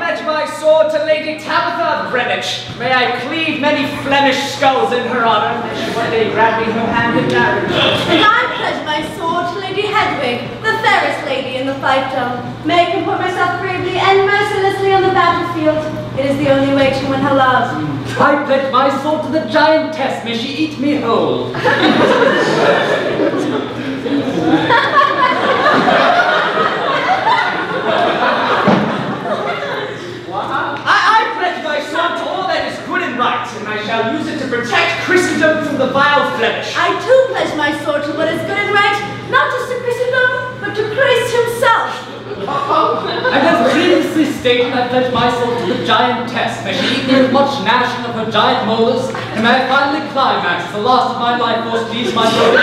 pledge my sword to Lady Tabitha of Greenwich. May I cleave many Flemish skulls in her honor. May she one day grant me her hand in marriage. And I pledge my sword to Lady Hedwig, the fairest lady in the fiefdom. May I comport myself bravely and mercilessly on the battlefield. It is the only way to win her love. I pledge my sword to the giantess. May she eat me whole. I, I pledge my sword to all that is good and right, and I shall use it to protect Christendom from the vile Flemish. I too pledge my sword to what is good and right, not just to Christendom, but to Christ himself. I have previously stated I pledge my sword to the giantess. May she eat me with much gnashing of her giant molars, and may I finally climax the last of my life force leaves my body.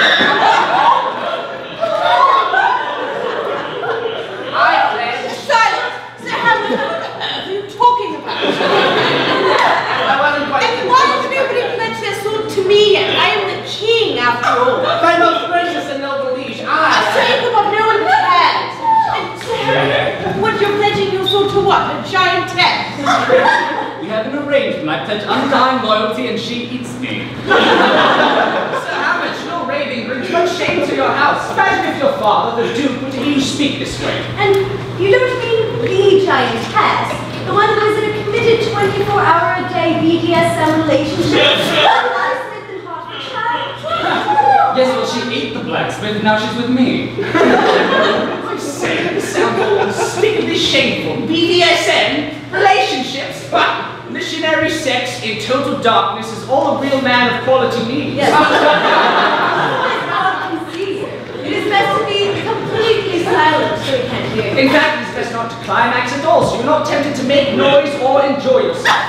I pledge. Silence! Sir Hamlet, what on earth are you talking about? I wasn't quite. And why has nobody pledged their sword to me yet? I am the king, after all. My most gracious and noble liege, I say for what no one cares. And Sir Hamlet, what you're pledging your sword to what? A giantess? We have an arrangement. I pledge undying loyalty, and she eats me. Sir Hamlet, your raving brings much shame to your house. Imagine if your father, the Duke, were to hear you speak this way. And you don't mean the giantess, the one who is in a committed 24-hour-a-day BDSM relationship with a blacksmith in Hertfordshire? Yes, well, she ate the blacksmith, and now she's with me. I say, this sounds all unspeakably shameful. BDSM? Bah! Missionary sex in total darkness is all a real man of quality needs. Yes. It's hard to see. It is best to be completely silent so we can't hear. In fact, it's best not to climax at all, so you're not tempted to make noise or enjoy yourself.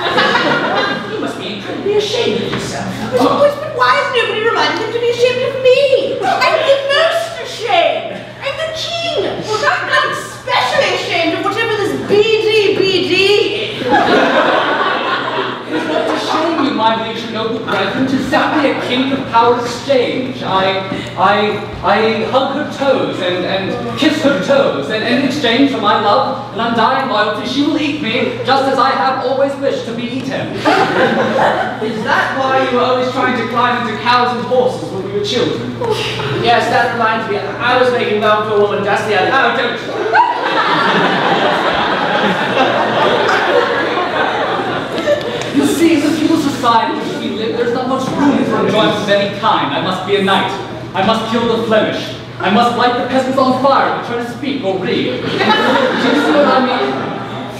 you must be incredibly ashamed of yourself. But, but, but why has nobody reminded them to be ashamed of me? I'm the most ashamed. I'm the king. Well, I'm not especially ashamed of whatever this BDBD is. It is not to shame you, and noble brethren, to a king of power exchange. I, I, I hug her toes and, and kiss her toes, and, and in exchange for my love and undying loyalty, she will eat me, just as I have always wished to be eaten. is that why you were always trying to climb into cows and horses when we were children? Yes, that reminds me. I was making love to a woman just the other day. Oh, don't You see, in the feudal society in which we live, there's not much room for of kind. I must be a knight. I must kill the Flemish. I must light the peasants on fire if they try to speak or read. Do you see what I mean?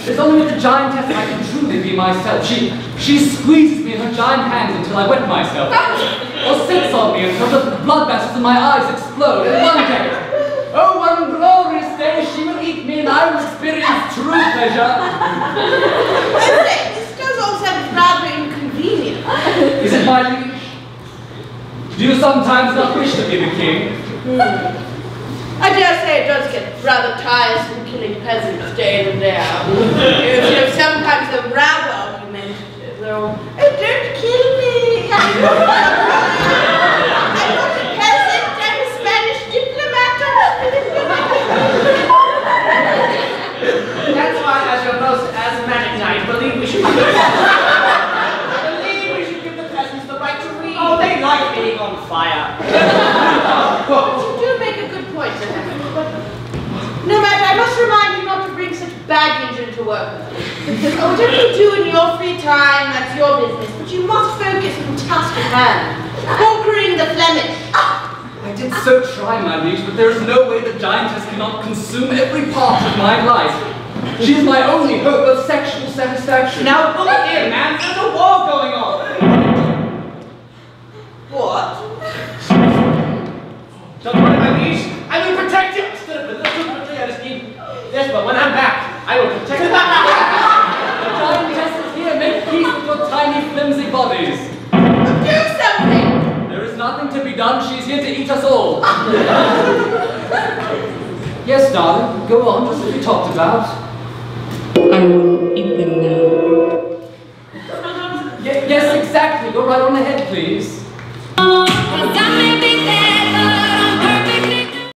It's only with the giantess that I can truly be myself. She she squeezes me in her giant hands until I wet myself. Or sits on me until the blood vessels in my eyes explode. And one day, oh, one glorious day, she will eat me and I will experience true pleasure. This does all sound rather inconvenient. Is it my? Do you sometimes not wish to be the king? Hmm. I dare say it does get rather tiresome killing peasants day in and day out. you know, sometimes they're rather argumentative. They're all, oh, don't kill me. I'm not a peasant, I'm a Spanish diplomat. That's why, as your most asthmatic knight, believe we should. believe we should give the peasants the right to read. Oh, they like being on fire. you do make a good point, Sir Henry. But no matter, I must remind you not to bring such baggage into work. Oh, Whatever you do in your free time, that's your business. But you must focus on the task at hand. Conquering the Flemish. Ah! I did so try, my liege, but there is no way the giantess cannot consume every part of my life. She is my only hope of sexual satisfaction. Now, look here, man. There's a war going Yes, but when I'm back, I will protect you. the giantess is here. Make peace with your tiny, flimsy bodies. Do something! There is nothing to be done. She's here to eat us all. yes, darling. Go on, just as we talked about. I will eat them now. Ye- yes, exactly. Go right on ahead, please. Cause I make